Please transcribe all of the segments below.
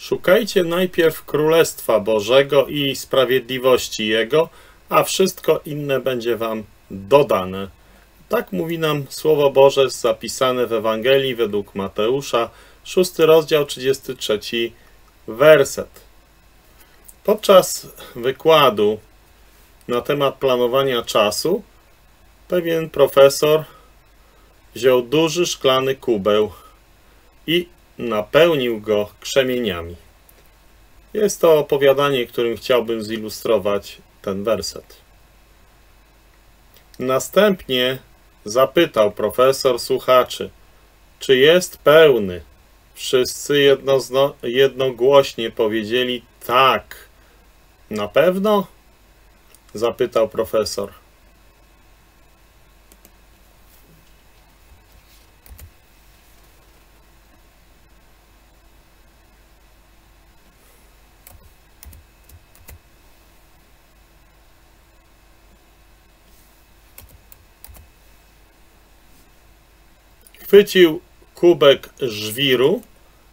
Szukajcie najpierw Królestwa Bożego i sprawiedliwości Jego, a wszystko inne będzie wam dodane. Tak mówi nam Słowo Boże zapisane w Ewangelii według Mateusza, 6 rozdział, 33 werset. Podczas wykładu na temat planowania czasu pewien profesor wziął duży szklany kubeł i napełnił go krzemieniami. Jest to opowiadanie, którym chciałbym zilustrować ten werset. Następnie zapytał profesor słuchaczy, czy jest pełny. Wszyscy jednogłośnie powiedzieli tak. Na pewno? Zapytał profesor. Chwycił kubek żwiru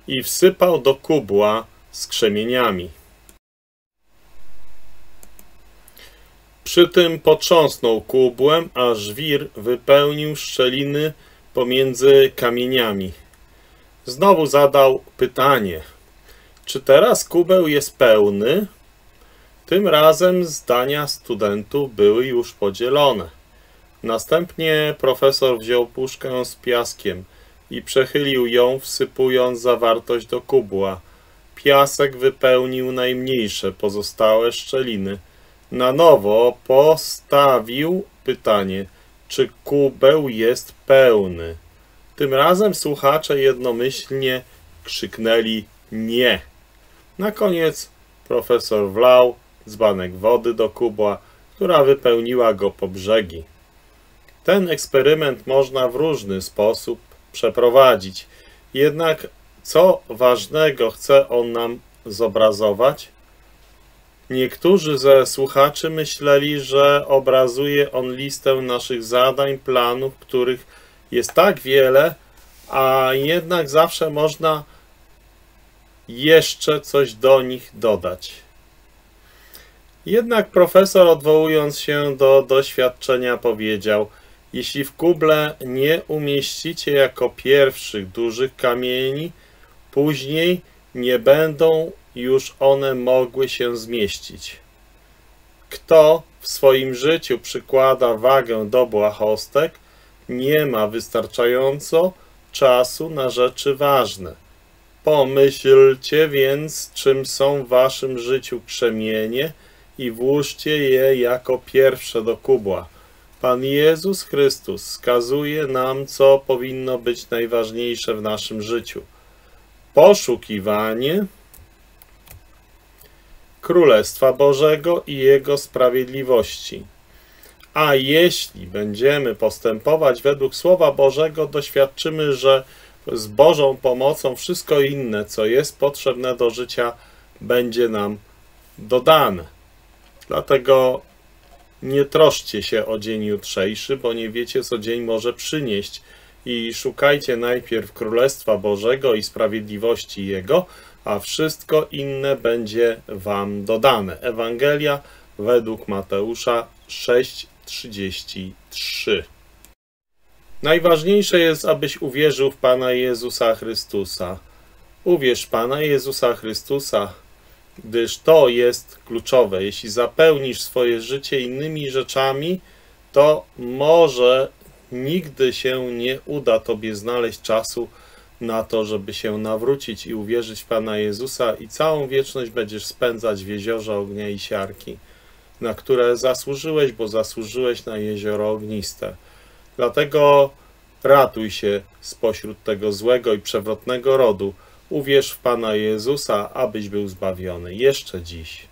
i wsypał do kubła z krzemieniami. Przy tym potrząsnął kubłem, a żwir wypełnił szczeliny pomiędzy kamieniami. Znowu zadał pytanie, czy teraz kubeł jest pełny? Tym razem zdania studentów były już podzielone. Następnie profesor wziął puszkę z piaskiem i przechylił ją, wsypując zawartość do kubła. Piasek wypełnił najmniejsze pozostałe szczeliny. Na nowo postawił pytanie, czy kubeł jest pełny. Tym razem słuchacze jednomyślnie krzyknęli nie. Na koniec profesor wlał dzbanek wody do kubła, która wypełniła go po brzegi. Ten eksperyment można w różny sposób przeprowadzić. Jednak co ważnego chce on nam zobrazować? Niektórzy ze słuchaczy myśleli, że obrazuje on listę naszych zadań, planów, których jest tak wiele, a jednak zawsze można jeszcze coś do nich dodać. Jednak profesor, odwołując się do doświadczenia, powiedział: Jeśli w kuble nie umieścicie jako pierwszych dużych kamieni, później nie będą już one mogły się zmieścić. Kto w swoim życiu przykłada wagę do błahostek, nie ma wystarczająco czasu na rzeczy ważne. Pomyślcie więc, czym są w waszym życiu krzemienie i włóżcie je jako pierwsze do kubła. Pan Jezus Chrystus wskazuje nam, co powinno być najważniejsze w naszym życiu. Poszukiwanie Królestwa Bożego i Jego sprawiedliwości. A jeśli będziemy postępować według Słowa Bożego, doświadczymy, że z Bożą pomocą wszystko inne, co jest potrzebne do życia, będzie nam dodane. Dlatego nie troszcie się o dzień jutrzejszy, bo nie wiecie, co dzień może przynieść. I szukajcie najpierw Królestwa Bożego i sprawiedliwości Jego, a wszystko inne będzie wam dodane. Ewangelia według Mateusza 6:33. Najważniejsze jest, abyś uwierzył w Pana Jezusa Chrystusa. Uwierz Pana Jezusa Chrystusa, gdyż to jest kluczowe. Jeśli zapełnisz swoje życie innymi rzeczami, to może nigdy się nie uda Tobie znaleźć czasu na to, żeby się nawrócić i uwierzyć w Pana Jezusa i całą wieczność będziesz spędzać w jeziorze ognia i siarki, na które zasłużyłeś, bo zasłużyłeś na jezioro ogniste. Dlatego ratuj się spośród tego złego i przewrotnego rodu. Uwierz w Pana Jezusa, abyś był zbawiony jeszcze dziś.